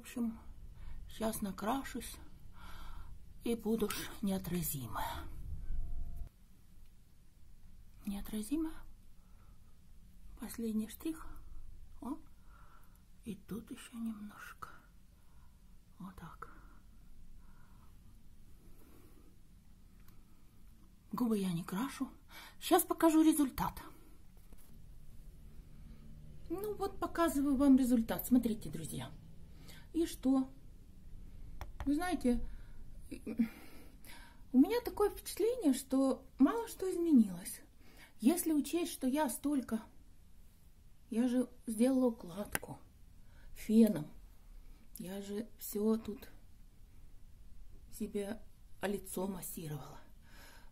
общем, сейчас накрашусь и буду ж неотразимая. Неотразимая. Последний штрих. О, и тут еще немножко. Вот так. Губы я не крашу. Сейчас покажу результат. Ну вот показываю вам результат. Смотрите, друзья. И что? Вы знаете, у меня такое впечатление, что мало что изменилось. Если учесть, что я столько... Я же сделала укладку феном. Я же все тут себе лицо массировала.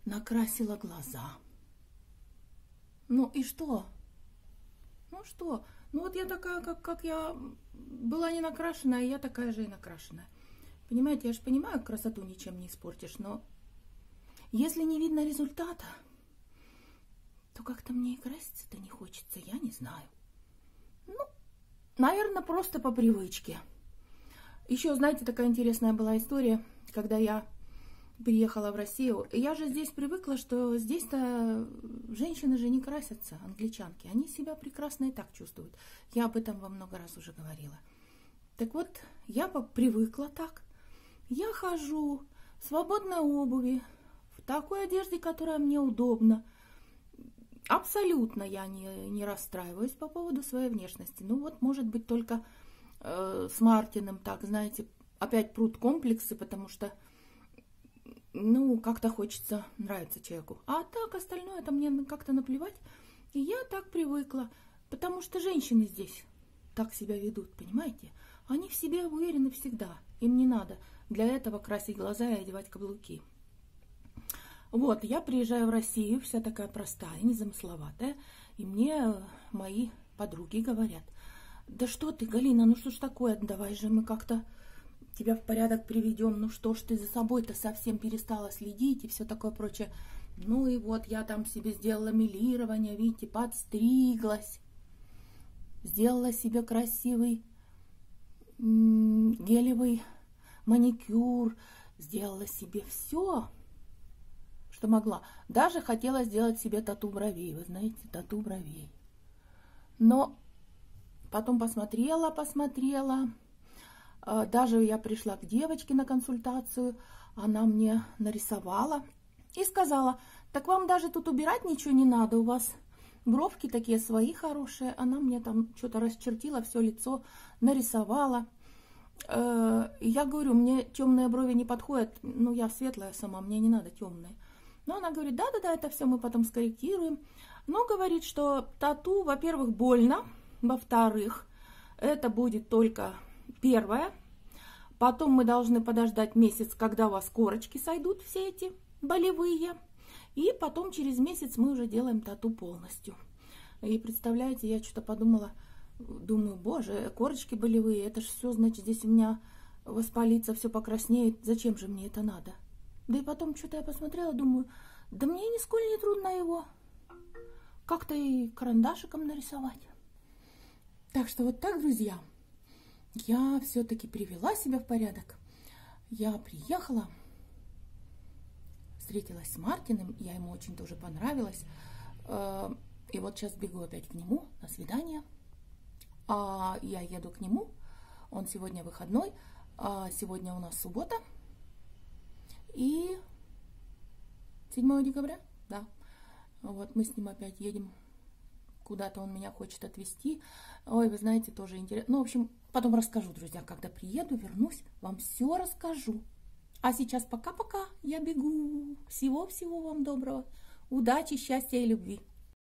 Накрасила глаза. Ну и что? Ну что? Ну вот я такая, как, как я была не накрашенная, я такая же и накрашенная. Понимаете, я же понимаю, красоту ничем не испортишь, но если не видно результата, то как-то мне и краситься-то не хочется, я не знаю. Ну, наверное, просто по привычке. Еще, знаете, такая интересная была история, когда я приехала в Россию. Я же здесь привыкла, что здесь-то женщины же не красятся, англичанки. Они себя прекрасно и так чувствуют. Я об этом во много раз уже говорила. Так вот, я привыкла так. Я хожу в свободной обуви, в такой одежде, которая мне удобна. Абсолютно я не, не расстраиваюсь по поводу своей внешности. Ну вот, может быть, только э, с Мартином так, знаете, опять прут комплексы, потому что ну, как-то хочется нравиться человеку. А так остальное это мне как-то наплевать. И я так привыкла, потому что женщины здесь так себя ведут, понимаете? Они в себе уверены всегда. Им не надо для этого красить глаза и одевать каблуки. Вот, я приезжаю в Россию, вся такая простая, незамысловатая, и мне мои подруги говорят, да что ты, Галина, ну что ж такое, давай же мы как-то тебя в порядок приведем, ну что ж ты за собой-то совсем перестала следить и все такое прочее. Ну и вот я там себе сделала милирование, видите, подстриглась, сделала себе красивый гелевый маникюр, сделала себе все, что могла. Даже хотела сделать себе тату бровей, вы знаете, тату бровей. Но потом посмотрела, посмотрела, даже я пришла к девочке на консультацию, она мне нарисовала и сказала, так вам даже тут убирать ничего не надо, у вас бровки такие свои хорошие. Она мне там что-то расчертила, все лицо нарисовала. Э, я говорю, мне темные брови не подходят, ну я светлая сама, мне не надо темные. Но она говорит, да-да-да, это все мы потом скорректируем. Но говорит, что тату, во-первых, больно, во-вторых, это будет только первое. Потом мы должны подождать месяц, когда у вас корочки сойдут все эти болевые. И потом через месяц мы уже делаем тату полностью. И представляете, я что-то подумала, думаю, боже, корочки болевые, это же все, значит, здесь у меня воспалится, все покраснеет, зачем же мне это надо? Да и потом что-то я посмотрела, думаю, да мне нисколько не трудно его как-то и карандашиком нарисовать. Так что вот так, друзья, я все-таки привела себя в порядок. Я приехала, встретилась с Мартином, я ему очень тоже понравилась. Э, и вот сейчас бегу опять к нему на свидание. А я еду к нему, он сегодня выходной, а сегодня у нас суббота. И 7 декабря, да, вот мы с ним опять едем куда-то он меня хочет отвезти. Ой, вы знаете, тоже интересно. Ну, в общем, потом расскажу, друзья, когда приеду, вернусь, вам все расскажу. А сейчас пока-пока, я бегу. Всего-всего вам доброго. Удачи, счастья и любви.